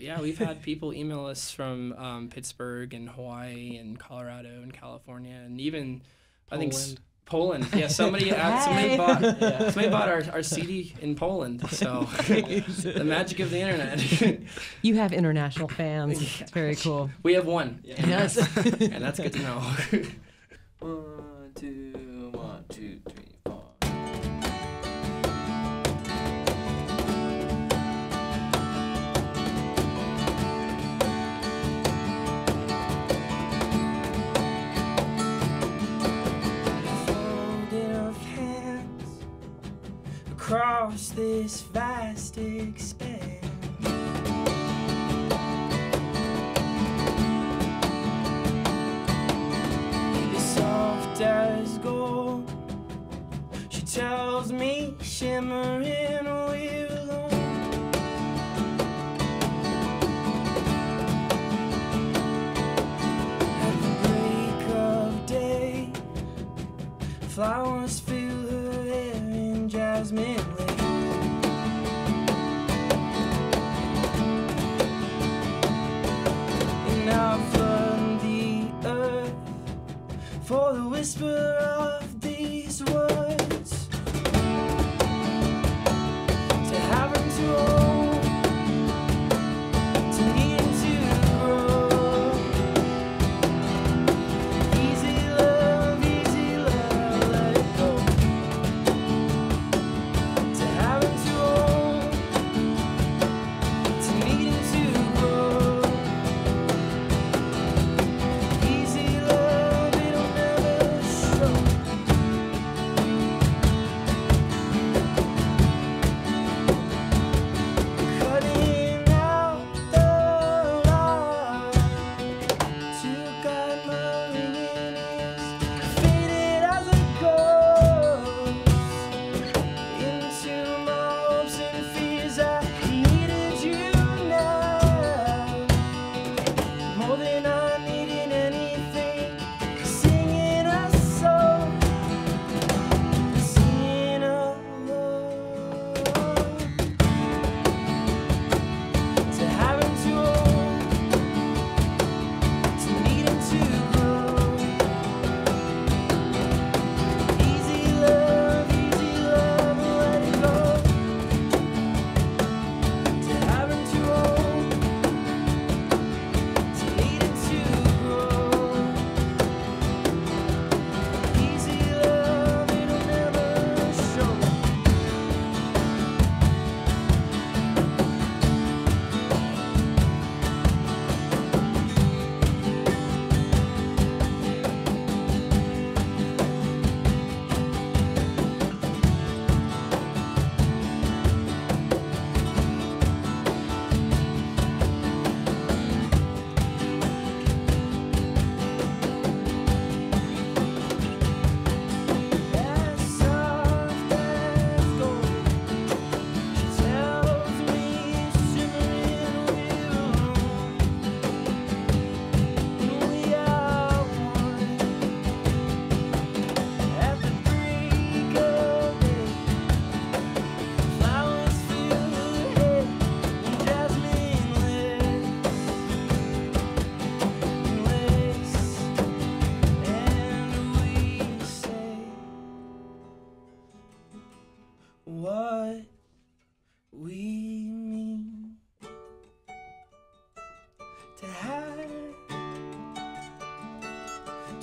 yeah, we've had people email us from um, Pittsburgh and Hawaii and Colorado and California and even I think Poland. Yeah, somebody uh, somebody Hey. bought somebody bought our, our CD in Poland. So the magic of the internet. You have international fans. It's very cool. we have one, Yes. and that's good to know. One, across this vast expanse. Soft as gold. She tells me, shimmering, we're alone. At the break of day. Flowers fill her hair in jasmine whisper of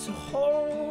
to hold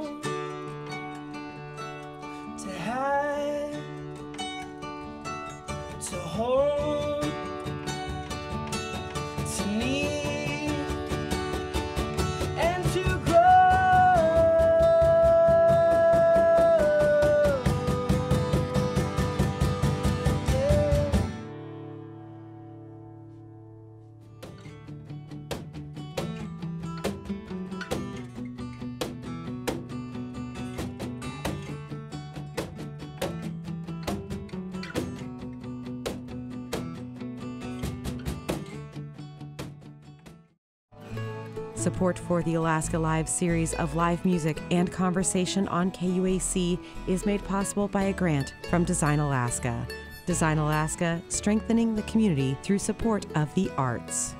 Support for the Alaska Live series of live music and conversation on KUAC is made possible by a grant from Design Alaska. Design Alaska, strengthening the community through support of the arts.